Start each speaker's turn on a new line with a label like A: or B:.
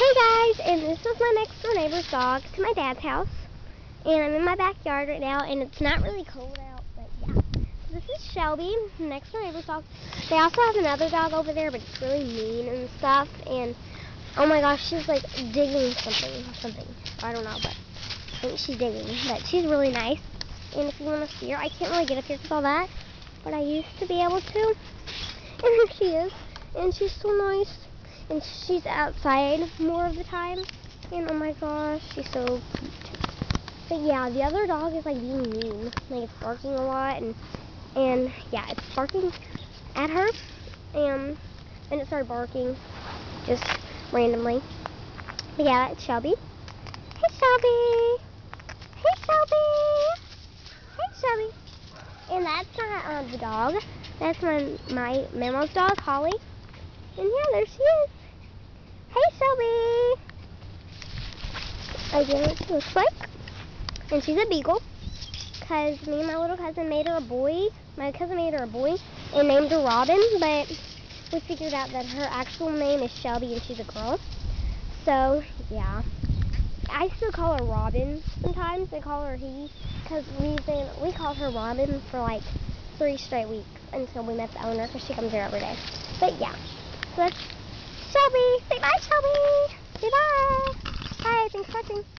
A: Hey guys, and this is my next door neighbor's dog to my dad's house. And I'm in my backyard right now, and it's not really cold out, but yeah. So this is Shelby, next door neighbor's dog. They also have another dog over there, but it's really mean and stuff. And oh my gosh, she's like digging something or something. I don't know, but I think she's digging. But she's really nice. And if you want to see her, I can't really get up here because all that, but I used to be able to. And here she is, and she's so nice and she's outside more of the time. And oh my gosh, she's so cute. But yeah, the other dog is like being mean. Like it's barking a lot and and yeah, it's barking at her. And then it started barking just randomly. But yeah, that's Shelby. Hey Shelby! Hey Shelby! Hey Shelby! And that's not uh, the dog. That's my my Memo's dog, Holly. And yeah, there she is. Hey, Shelby. I what it looks like. And she's a beagle. Because me and my little cousin made her a boy. My cousin made her a boy and named her Robin. But we figured out that her actual name is Shelby and she's a girl. So, yeah. I still call her Robin sometimes. They call her he. Because we've been, we called her Robin for like three straight weeks until we met the owner because she comes here every day. But yeah. So that's Shelby.